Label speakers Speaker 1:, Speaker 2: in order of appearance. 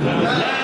Speaker 1: Good luck.